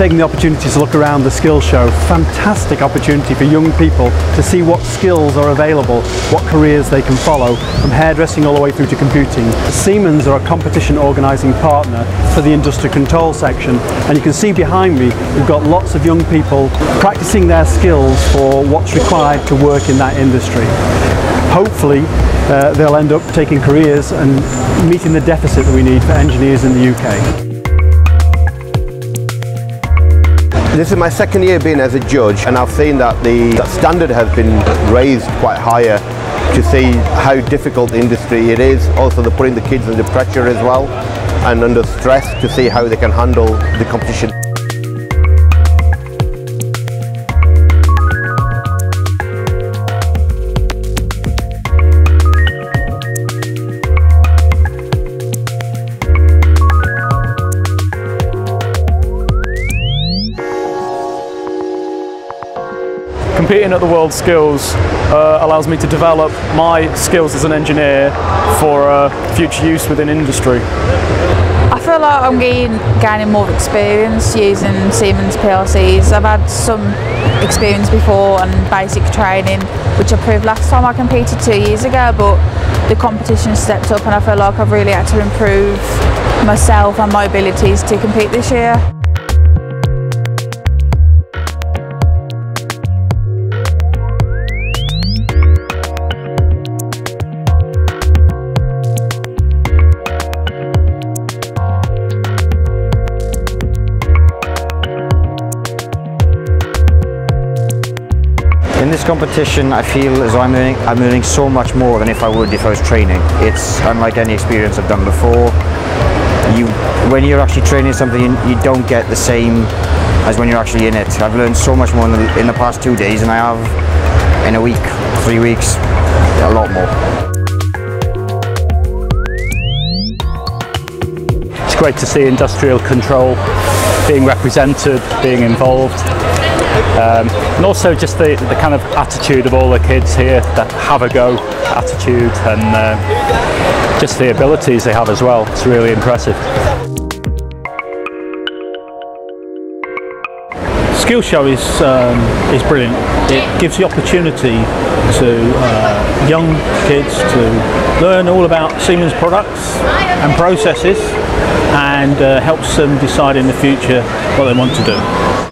taking the opportunity to look around the skills show. Fantastic opportunity for young people to see what skills are available, what careers they can follow, from hairdressing all the way through to computing. Siemens are a competition organising partner for the industrial control section and you can see behind me we've got lots of young people practicing their skills for what's required to work in that industry. Hopefully uh, they'll end up taking careers and meeting the deficit that we need for engineers in the UK. This is my second year being as a judge and I've seen that the standard has been raised quite higher to see how difficult the industry it is. Also they're putting the kids under pressure as well and under stress to see how they can handle the competition. Competing at the World Skills uh, allows me to develop my skills as an engineer for uh, future use within industry. I feel like I'm gaining, gaining more experience using Siemens PLCs. I've had some experience before and basic training which I proved last time I competed two years ago but the competition stepped up and I feel like I've really had to improve myself and my abilities to compete this year. This competition, I feel as I'm earning, I'm earning so much more than if I would if I was training. It's unlike any experience I've done before. You, when you're actually training something, you, you don't get the same as when you're actually in it. I've learned so much more in the, in the past two days than I have in a week, three weeks, a lot more. It's great to see industrial control being represented, being involved. Um, and also just the, the kind of attitude of all the kids here, that have a go attitude and uh, just the abilities they have as well. It's really impressive. Skill Show is, um, is brilliant. It gives the opportunity to uh, young kids to learn all about Siemens products and processes and uh, helps them decide in the future what they want to do.